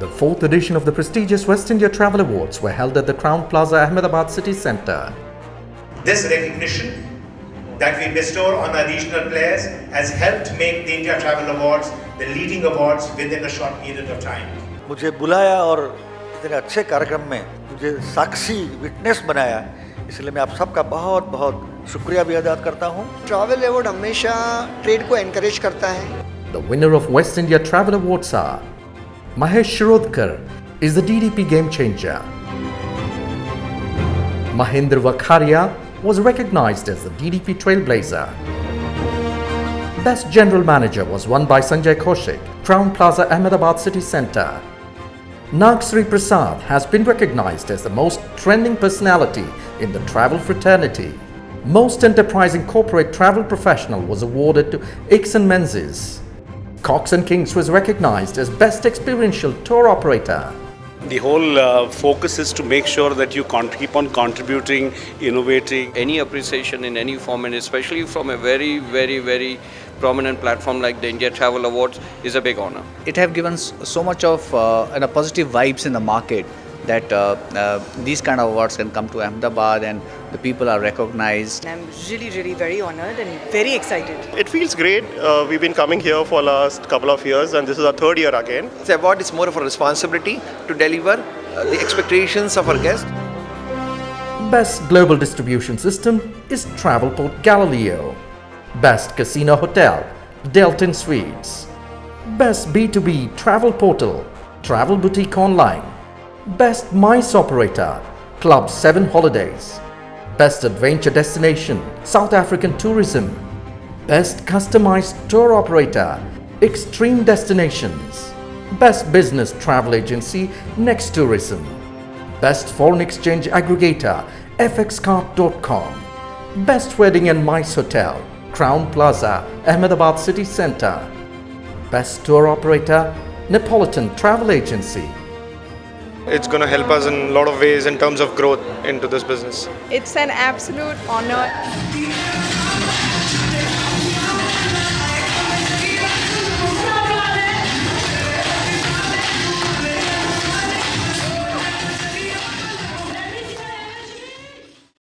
the fourth edition of the prestigious West India Travel Awards were held at the Crowne Plaza, Ahmedabad city centre. This recognition that we bestow on our regional players has helped make the India Travel Awards the leading awards within a short period of time. मुझे बुलाया और इतने अच्छे कार्यक्रम में मुझे साक्षी witness बनाया इसलिए मैं आप सबका बहुत बहुत शुक्रिया भी अदा करता हूँ ट्रैवल अवार्ड हमेशा ट्रेड को एनकरेज करता है The winner of West India Travel Awards are Mahesh Shirodkar is the DDP game changer. Mahendra Vakharia was recognized as the DDP trailblazer. Best General Manager was won by Sanjay Kaushik, Crowne Plaza Ahmedabad City Centre. Nagsri Prasad has been recognized as the most trending personality in the travel fraternity. Most enterprising corporate travel professional was awarded to Ikson Menezes. Cox and Kings was recognized as best experiential tour operator. The whole uh, focus is to make sure that you keep on contributing, innovating. Any appreciation in any form, and especially from a very, very, very prominent platform like the India Travel Awards, is a big honor. It have given so much of uh, a positive vibes in the market that uh, uh, these kind of awards can come to Ahmedabad and the people are recognized. I'm really, really very honored and very excited. It feels great. Uh, we've been coming here for last couple of years and this is our third year again. The award is more of a responsibility to deliver uh, the expectations of our guests. Best Global Distribution System is Travelport Galileo. Best Casino Hotel, Deltin Suites. Best B2B Travel Portal, Travel Boutique Online. Best MICE Operator, Club 7 Holidays. Best Adventure Destination, South African Tourism. Best Customized Tour Operator, Xtreme Destinations. Best Business Travel Agency, Nextourism. Best Foreign Exchange Aggregator, FxKart.com. Best Wedding and MICE Hotel, Crowne Plaza, Ahmedabad City Centre. Best Tour Operator, Napolitan Travel Agency. It's going to help us in a lot of ways in terms of growth into this business. It's an absolute honor.